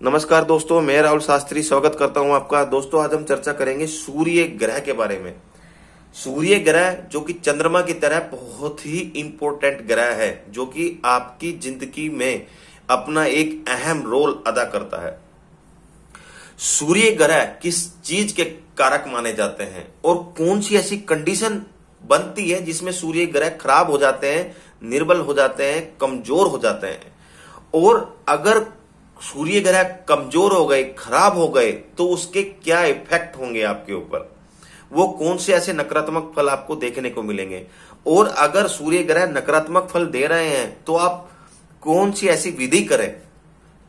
नमस्कार दोस्तों, मैं राहुल शास्त्री स्वागत करता हूँ आपका। दोस्तों, आज हम चर्चा करेंगे सूर्य ग्रह के बारे में। सूर्य ग्रह, जो कि चंद्रमा की तरह बहुत ही इंपॉर्टेंट ग्रह है, जो कि आपकी ज़िंदगी में अपना एक अहम रोल अदा करता है। सूर्य ग्रह किस चीज़ के कारक माने जाते हैं और कौन सी ऐसी कंडीशन बनती है जिसमें सूर्य ग्रह खराब हो जाते हैं, निर्बल हो जाते हैं, कमज़ोर हो जाते हैं? और अगर सूर्य ग्रह कमज़ोर हो गए, खराब हो गए तो उसके क्या इफ़ेक्ट होंगे आपके ऊपर? वो कौन से ऐसे नकारात्मक फल आपको देखने को मिलेंगे? और अगर सूर्य ग्रह नकारात्मक फल दे रहे हैं तो आप कौन सी ऐसी विधि करें?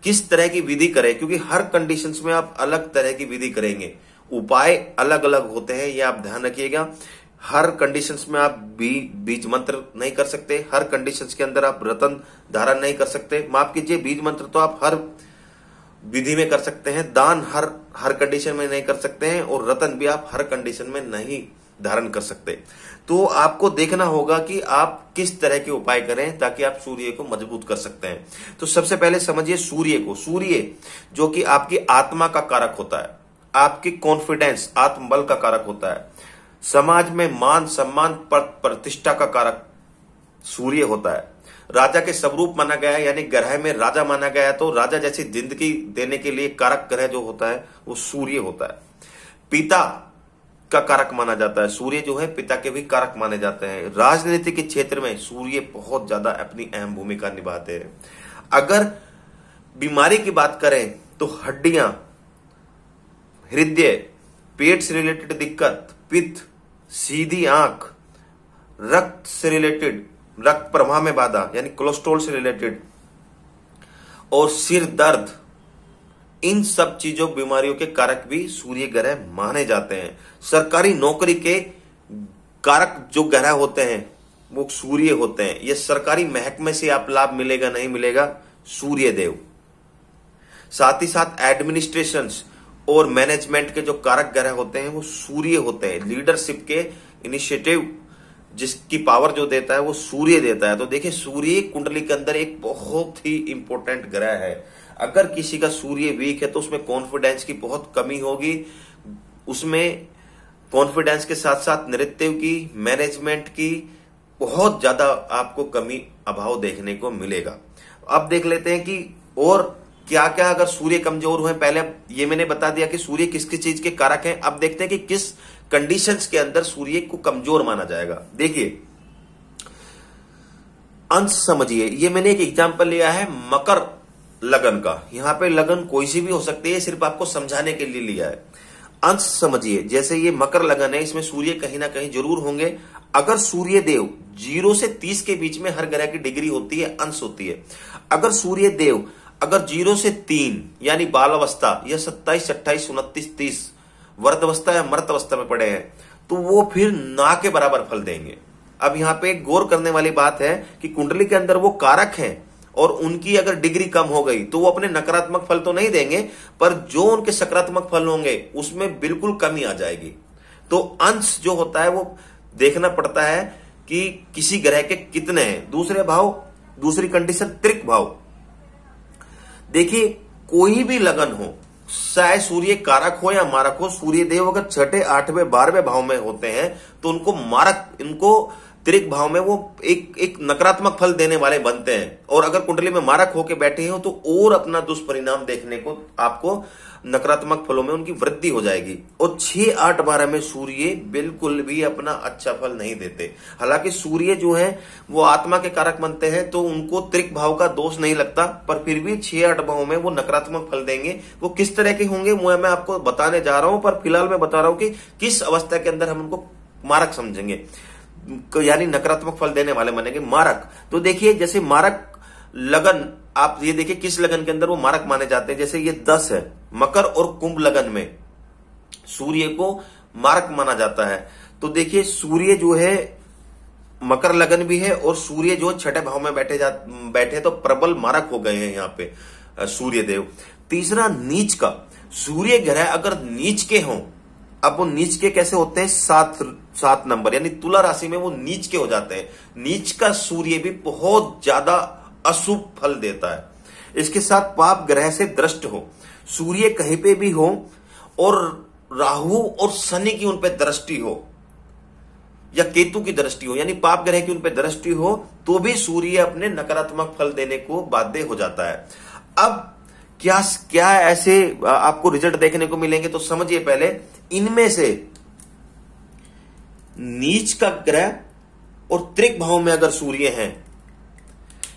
किस तरह की विधि करें? क्योंकि हर कंडीशंस में आप अलग तरह की विधि करेंगे। उपाय अलग अलग होते हैं, ये आप ध्यान रखिएगा। हर कंडीशंस में आप बी, बीज मंत्र नहीं कर सकते हर कंडीशंस के अंदर आप रतन धारण नहीं कर सकते। माफ़ कीजिए बीज मंत्र तो आप हर विधि में कर सकते हैं दान हर हर कंडीशन में नहीं कर सकते हैं और रतन भी आप हर कंडीशन में नहीं धारण कर सकते। तो आपको देखना होगा कि आप किस तरह के उपाय करें ताकि आप सूर्य को मज़बूत कर सकते हैं। तो सबसे पहले समझिए सूर्य को। सूर्य जो कि आपकी आत्मा का कारक होता है आपकी कॉन्फिडेंस आत्मबल का कारक होता है। समाज में मान सम्मान पर प्रतिष्ठा का कारक सूर्य होता है। राजा के स्वरूप माना गया है, यानी ग्रह में राजा माना गया है तो राजा जैसी ज़िंदगी देने के लिए कारक ग्रह जो होता है, वो सूर्य होता है। पिता का कारक माना जाता है। सूर्य जो है, पिता के भी कारक माने जाते हैं। राजनीति के क्षेत्र में सूर्य बहुत ज़्यादा अपनी अहम भूमिका निभाते हैं। अगर बीमारी की बात करें तो हड्डियाँ, हृदय, पेट से रिलेटेड दिक्कत, पित्त सीधी आँख, रक्त से रिलेटेड रक्त प्रवाह में बाधा, यानी कोलेस्ट्रॉल से रिलेटेड और सिर दर्द, इन सब चीज़ों, बीमारियों के कारक भी सूर्य ग्रह माने जाते हैं। सरकारी नौकरी के कारक जो ग्रह होते हैं, वो सूर्य होते हैं। ये सरकारी महकमे से आप लाभ मिलेगा, नहीं मिलेगा? सूर्य देव साथ ही साथ एडमिनिस्ट्रेशन और मैनेजमेंट के जो कारक ग्रह होते हैं, वो सूर्य होते हैं। लीडरशिप के इनिशिएटिव जिसकी पावर जो देता है, वो सूर्य देता है। तो देखिए, सूर्य कुंडली के अंदर एक बहुत ही इंपॉर्टेंट ग्रह है। अगर किसी का सूर्य वीक है तो उसमें कॉन्फिडेंस की बहुत कमी होगी। उसमें कॉन्फिडेंस के साथ साथ नृत्य की मैनेजमेंट की बहुत ज़्यादा आपको कमी, अभाव देखने को मिलेगा। अब देख लेते हैं कि और क्या क्या अगर सूर्य कमज़ोर हुए, पहले ये मैंने बता दिया कि सूर्य किस किस चीज़ के कारक हैं। अब देखते हैं कि किस कंडीशंस के अंदर सूर्य को कमज़ोर माना जाएगा। देखिए, अंश समझिए। ये मैंने एक एग्ज़ाम्पल लिया है मकर लगन का। यहाँ पे लगन कोई सी भी हो सकती है सिर्फ़ आपको समझाने के लिए लिया है। अंश समझिए, जैसे ये मकर लगन है, इसमें सूर्य कहीं ना कहीं ज़रूर होंगे। अगर सूर्य देव ज़ीरो से तीस के बीच में हर ग्रह की डिग्री होती है, अंश होती है। अगर सूर्य देव अगर ज़ीरो से तीन, यानी बाल अवस्था या सत्ताईस, अट्ठाईस, उनतीस, तीस वर्त अवस्था या मृत अवस्था में पड़े हैं तो वो फिर ना के बराबर फल देंगे। अब यहाँ पे एक गौर करने वाली बात है कि कुंडली के अंदर वो कारक हैं, और उनकी अगर डिग्री कम हो गई तो वो अपने नकारात्मक फल तो नहीं देंगे, पर जो उनके सकारात्मक फल होंगे, उसमें बिल्कुल कमी आ जाएगी। तो अंश जो होता है, वो देखना पड़ता है कि किसी ग्रह के कितने हैं। दूसरे भाव, दूसरी कंडीशन त्रिक भाव। देखिए, कोई भी लगन हो, चाहे सूर्य कारक हो या मारक हो सूर्य देव अगर छठे, आठवें, बारहवें भाव में होते हैं तो उनको मारक, इनको त्रिक भाव में वो एक एक नकारात्मक फल देने वाले बनते हैं। और अगर कुंडली में मारक होके बैठे हो तो और अपना दुष्परिणाम देखने को आपको नकारात्मक फलों में उनकी वृद्धि हो जाएगी। और छह आठ बारह में सूर्य बिल्कुल भी अपना अच्छा फल नहीं देते। हालाँकि सूर्य जो है, वो आत्मा के कारक बनते हैं तो उनको त्रिक भाव का दोष नहीं लगता, पर फिर भी छह आठ भाव में वो नकारात्मक फल देंगे। वो किस तरह के होंगे, वो मैं आपको बताने जा रहा हूँ, पर फ़िलहाल मैं बता रहा हूँ कि किस अवस्था के अंदर हम उनको मारक समझेंगे। यानी नकारात्मक फल देने वाले मानेंगे मारक। तो देखिए, जैसे मारक लगन, आप ये देखिए किस लगन के अंदर वो मारक माने जाते हैं। जैसे ये दस है, मकर और कुंभ लगन में सूर्य को मारक माना जाता है। तो देखिए, सूर्य जो है, मकर लगन भी है और सूर्य जो छठे भाव में बैठे जा, बैठे तो प्रबल मारक हो गए हैं यहाँ पे सूर्य देव तीसरा, नीच का। सूर्य ग्रह अगर नीच के हों अब वो नीच के कैसे होते हैं? सात सात नंबर, यानी तुला राशि में वो नीच के हो जाते हैं। नीच का सूर्य भी बहुत ज़्यादा अशुभ फल देता है। इसके साथ पाप ग्रह से दृष्ट हो। सूर्य कहीं पे भी हो और राहु और शनि की उन पर दृष्टि हो, या केतु की दृष्टि हो, यानी पाप ग्रह की उन पर दृष्टि हो तो भी सूर्य अपने नकारात्मक फल देने को बाध्य हो जाता है। अब क्या क्या ऐसे आपको रिज़ल्ट देखने को मिलेंगे? तो समझिए पहले, इनमें से नीच का ग्रह और त्रिक भाव में अगर सूर्य है,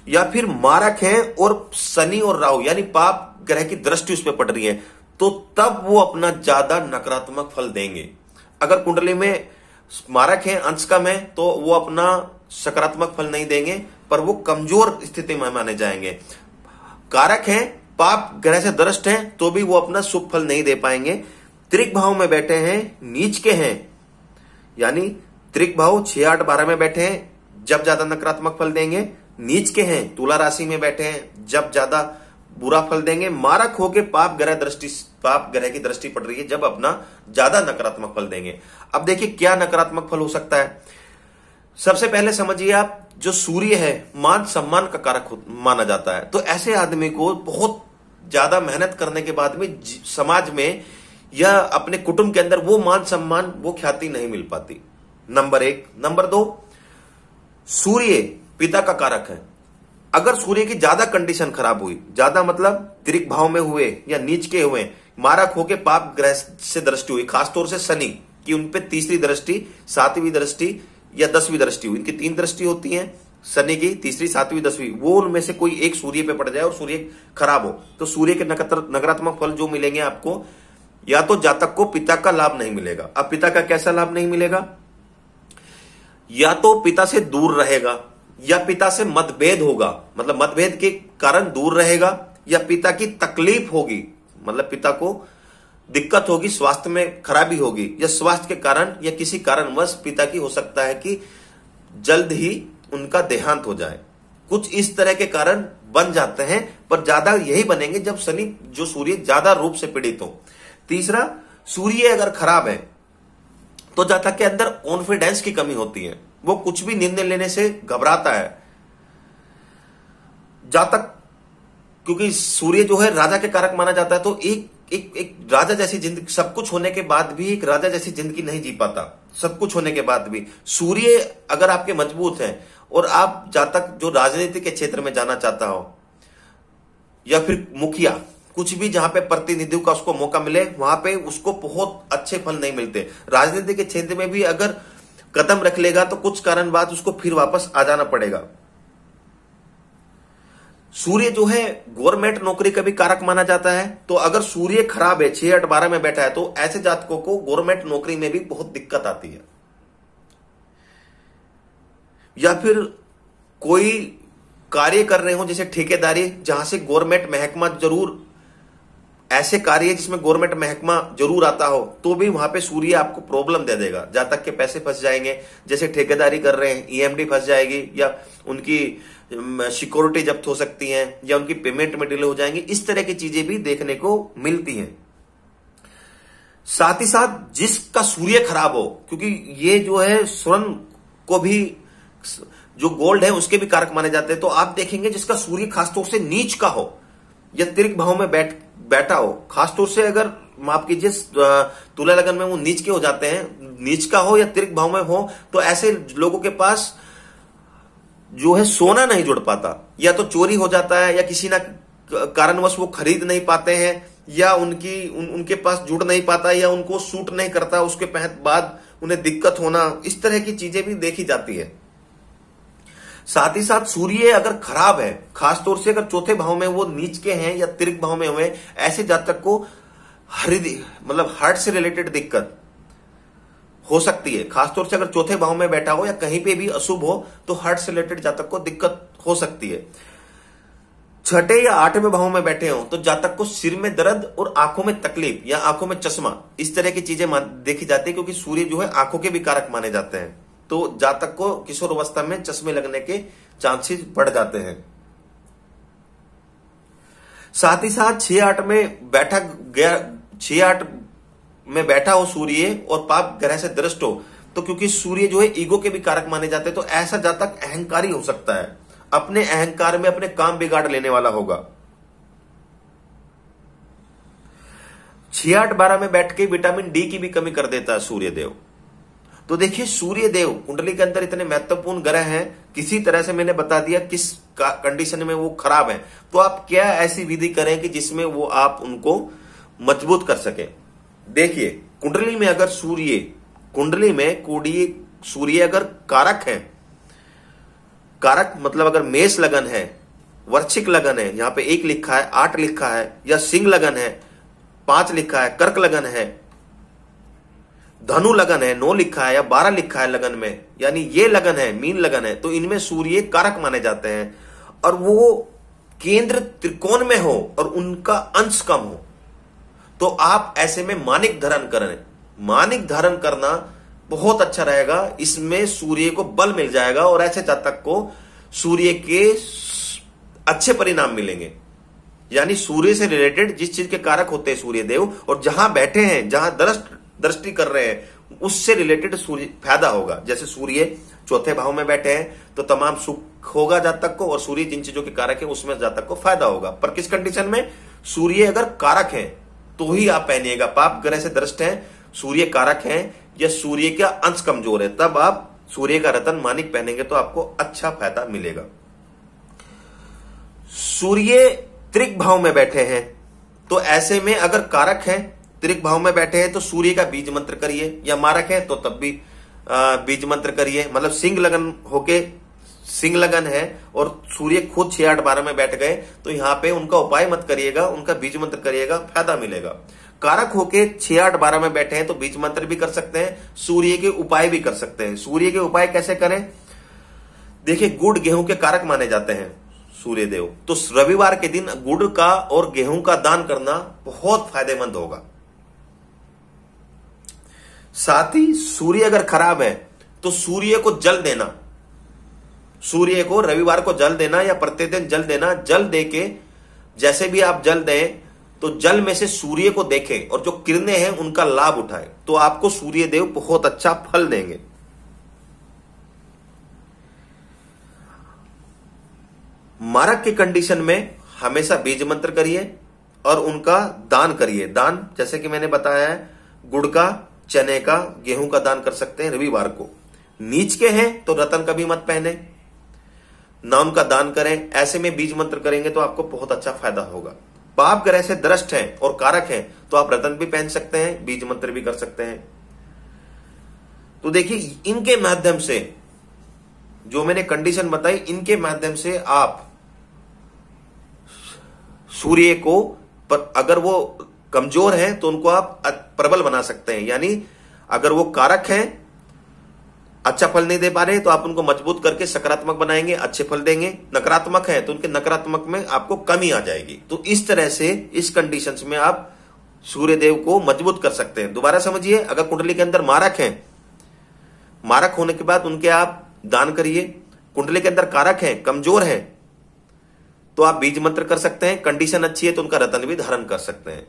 या फिर मारक है और शनि और राहु, यानी पाप ग्रह की दृष्टि उस पर पड़ रही है तो तब वो अपना ज़्यादा नकारात्मक फल देंगे। अगर कुंडली में मारक है, अंश कम है तो वो अपना सकारात्मक फल नहीं देंगे, पर वो कमज़ोर स्थिति में माने जाएँगे। कारक है पाप ग्रह से दृष्ट है तो भी वो अपना शुभ फल नहीं दे पाएँगे। त्रिक भाव में बैठे हैं, नीच के हैं। यानी त्रिक भाव छह, आठ, बारह में बैठे हैं, जब ज़्यादा नकारात्मक फल देंगे, नीच के हैं, तुला राशि में बैठे हैं, जब ज़्यादा बुरा फल देंगे, मारक होके पाप ग्रह दृष्टि, पाप ग्रह की दृष्टि पड़ रही है, जब अपना ज़्यादा नकारात्मक फल देंगे। अब देखिए क्या नकारात्मक फल हो सकता है। सबसे पहले समझिए आप, जो सूर्य है, मान सम्मान का कारक माना जाता है। तो ऐसे आदमी को बहुत ज़्यादा मेहनत करने के बाद में समाज में या अपने कुटुंब के अंदर वो मान सम्मान, वो ख्याति नहीं मिल पाती। नंबर एक। नंबर दो, सूर्य पिता का कारक है। अगर सूर्य की ज़्यादा कंडीशन खराब हुई, ज़्यादा मतलब त्रिक भाव में हुए या नीच के हुए मारक होके पाप ग्रह से दृष्टि हुई, खासतौर से शनि, की उनपे तीसरी दृष्टि, सातवीं दृष्टि या दसवीं दृष्टि हुई, इनकी तीन दृष्टि होती है। शनि की, तीसरी, सातवीं, दसवीं, वो उनमें से कोई एक सूर्य पे पड़ जाए और सूर्य खराब हो तो सूर्य के नकारात्मक फल जो मिलेंगे आपको, या तो जातक को पिता का लाभ नहीं मिलेगा। अब पिता का कैसा लाभ नहीं मिलेगा? या तो पिता से दूर रहेगा, या पिता से मतभेद होगा मतलब मतभेद के कारण दूर रहेगा, या पिता की तकलीफ़ होगी मतलब पिता को दिक्कत होगी, स्वास्थ्य में खराबी होगी, या स्वास्थ्य के कारण या किसी कारणवश पिता की हो सकता है कि जल्द ही उनका देहांत हो जाए। कुछ इस तरह के कारण बन जाते हैं, पर ज़्यादा यही बनेंगे जब शनि जो सूर्य ज़्यादा रूप से पीड़ित हो। तीसरा, सूर्य अगर खराब है तो जातक के अंदर कॉन्फिडेंस की कमी होती है। वो कुछ भी निर्णय लेने से घबराता है। जातक, क्योंकि सूर्य जो है राजा के कारक माना जाता है तो एक एक एक राजा जैसी ज़िंदगी सब कुछ होने के बाद भी एक राजा जैसी ज़िंदगी नहीं जी पाता। सब कुछ होने के बाद भी। सूर्य अगर आपके मज़बूत है और आप जातक जो राजनीति के क्षेत्र में जाना चाहता हो, या फिर मुखिया, कुछ भी जहाँ पे प्रतिनिधियों का उसको मौका मिले, वहाँ पे उसको बहुत अच्छे फल नहीं मिलते। राजनीति के क्षेत्र में भी अगर कदम रख लेगा तो कुछ कारण बाद उसको फिर वापस आ जाना पड़ेगा। सूर्य जो है गवर्नमेंट नौकरी का भी कारक माना जाता है। तो अगर सूर्य खराब है, छह आठ बारह में बैठा है तो ऐसे जातकों को गवर्नमेंट नौकरी में भी बहुत दिक्कत आती है। या फिर कोई कार्य कर रहे हो, जैसे ठेकेदारी, जहाँ से गवर्नमेंट महकमा ज़रूर, ऐसे कार्य जिसमें गवर्नमेंट महकमा ज़रूर आता हो तो भी वहाँ पे सूर्य आपको प्रॉब्लम दे देगा। जहाँ तक के पैसे फंस जाएँगे, जैसे ठेकेदारी कर रहे हैं ईएमडी फंस जाएगी, या उनकी सिक्योरिटी जब्त हो सकती है, या उनकी पेमेंट में डिले हो जाएँगे, इस तरह की चीज़ें भी देखने को मिलती हैं। साथ ही साथ जिसका सूर्य खराब हो, क्योंकि ये जो है, स्वर्ण को भी जो गोल्ड है उसके भी कारक माने जाते हैं। तो आप देखेंगे जिसका सूर्य खासतौर से नीच का हो या तिरक भाव में बैठ बैठा हो खासतौर से अगर माफ़ कीजिए तुला लगन में वो नीच के हो जाते हैं नीच का हो या तिरक भाव में हो तो ऐसे लोगों के पास जो है सोना नहीं जुड़ पाता। या तो चोरी हो जाता है या किसी ना कारणवश वो खरीद नहीं पाते हैं या उनकी उन, उनके पास जुड़ नहीं पाता या उनको सूट नहीं करता उसके बाद उन्हें दिक्कत होना इस तरह की चीज़ें भी देखी जाती है। साथ ही साथ सूर्य अगर खराब है, खासतौर से अगर चौथे भाव में वो नीच के हैं या तिरक भाव में हुए, ऐसे जातक को हृदय मतलब हार्ट से रिलेटेड दिक्कत हो सकती है। खासतौर से अगर चौथे भाव में बैठा हो या कहीं पे भी अशुभ हो तो हार्ट से रिलेटेड जातक को दिक्कत हो सकती है। छठे या आठवें भाव में बैठे हो तो जातक को सिर में दर्द और आँखों में तकलीफ़ या आँखों में चश्मा, इस तरह की चीज़ें देखी जाती है, क्योंकि सूर्य जो है आँखों के भी कारक माने जाते हैं। तो जातक को किशोर अवस्था में चश्मे लगने के चांसेस बढ़ जाते हैं। साथ ही साथ छह आठ में बैठा गया, छह आठ में बैठा हो सूर्य और पाप ग्रह से दृष्ट हो तो क्योंकि सूर्य जो है ईगो के भी कारक माने जाते हैं तो ऐसा जातक अहंकारी हो सकता है। अपने अहंकार में अपने काम बिगाड़ लेने वाला होगा। छियाठ बारह में बैठ के विटामिन डी की भी कमी कर देता है सूर्यदेव। तो देखिए सूर्य देव कुंडली के अंदर इतने महत्वपूर्ण ग्रह हैं, किसी तरह से मैंने बता दिया किस कंडीशन में वो खराब है। तो आप क्या ऐसी विधि करें कि जिसमें वो आप उनको मज़बूत कर सके? देखिए, कुंडली में अगर सूर्य, कुंडली में कुड़ी, सूर्य अगर कारक है, कारक मतलब अगर मेष लगन है वर्षिक लगन है, यहाँ पे एक लिखा है, आठ लिखा है, या सिंह लगन है, पाँच लिखा है, कर्क लगन है धनु लगन है, नौ लिखा है या बारह लिखा है लगन में, यानी ये लगन है, मीन लगन है तो इनमें सूर्य कारक माने जाते हैं। और वो केंद्र त्रिकोण में हो और उनका अंश कम हो। तो आप ऐसे में मानिक धारण करें। मानिक धारण करना बहुत अच्छा रहेगा। इसमें सूर्य को बल मिल जाएगा और ऐसे जातक को सूर्य के अच्छे परिणाम मिलेंगे। यानी सूर्य से रिलेटेड जिस चीज़ के कारक होते हैं सूर्य देव और जहाँ बैठे हैं, जहाँ दृष्ट दृष्टि कर रहे हैं, उससे रिलेटेड सूर्य फ़ायदा होगा। जैसे सूर्य चौथे भाव में बैठे हैं तो तमाम सुख होगा जातक को और सूर्य जिन चीज़ों के कारक है, उसमें जातक को फ़ायदा होगा। पर किस कंडीशन में? सूर्य अगर कारक है तो ही आप पहनिएगा। पाप ग्रह से दृष्ट है, सूर्य कारक है, या सूर्य का अंश कमज़ोर है, तब आप सूर्य का रतन मानिक पहनेंगे तो आपको अच्छा फ़ायदा मिलेगा। सूर्य त्रिक भाव में बैठे हैं तो ऐसे में अगर कारक है त्रिक भाव में बैठे हैं तो सूर्य का बीज मंत्र करिए, या मारक है तो तब भी बीज मंत्र करिए। मतलब सिंह लगन होके सिंह लगन है और सूर्य खुद छह आठ बारह में बैठ गए तो यहाँ पे उनका उपाय मत करिएगा, उनका बीज मंत्र करिएगा, फ़ायदा मिलेगा। कारक होके छह आठ बारह में बैठे हैं तो बीज मंत्र भी कर सकते हैं, सूर्य के उपाय भी कर सकते हैं। सूर्य के उपाय कैसे करें? देखिए, गुड़ गेहूँ के कारक माने जाते हैं सूर्य देव तो रविवार के दिन गुड़ का और गेहूँ का दान करना बहुत फ़ायदेमंद होगा। साथ ही सूर्य अगर खराब है तो सूर्य को जल देना। सूर्य को रविवार को जल देना या प्रतिदिन जल देना, जल दे के जैसे भी आप जल दें तो जल में से सूर्य को देखें और जो किरणें हैं, उनका लाभ उठाएँ। तो आपको सूर्य देव बहुत अच्छा फल देंगे। मारक की कंडीशन में हमेशा बीज मंत्र करिए और उनका दान करिए। दान, जैसे कि मैंने बताया है, गुड़ का चने का, गेहूँ का दान कर सकते हैं रविवार को। नीच के हैं तो रतन कभी मत पहने। नाम का दान करें, ऐसे में बीज मंत्र करेंगे तो आपको बहुत अच्छा फ़ायदा होगा। पाप ग्रह से दृष्ट है और कारक है तो आप रतन भी पहन सकते हैं, बीज मंत्र भी कर सकते हैं। तो देखिए, इनके माध्यम से, जो मैंने कंडीशन बताई, इनके माध्यम से आप सूर्य को, पर अगर वो कमज़ोर है तो उनको आप प्रबल बना सकते हैं। यानी, अगर वो कारक हैं अच्छा फल नहीं दे पा रहे तो आप उनको मज़बूत करके सकारात्मक बनाएँगे, अच्छे फल देंगे। नकारात्मक है तो उनके नकारात्मक में आपको कमी आ जाएगी। तो इस तरह से, इस कंडीशंस में आप सूर्य देव को मज़बूत कर सकते हैं। दोबारा समझिए, अगर कुंडली के अंदर मारक है, मारक होने के बाद उनके आप दान करिए। कुंडली के अंदर कारक है, कमज़ोर है तो आप बीज मंत्र कर सकते हैं। कंडीशन अच्छी है तो उनका रतन भी धारण कर सकते हैं।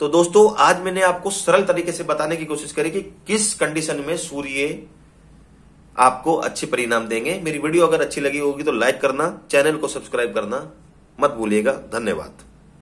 तो दोस्तों, आज मैंने आपको सरल तरीके से बताने की कोशिश करी कि किस कंडीशन में सूर्य आपको अच्छे परिणाम देंगे। मेरी वीडियो अगर अच्छी लगी होगी तो लाइक करना चैनल को सब्सक्राइब करना। मत भूलिएगा। धन्यवाद।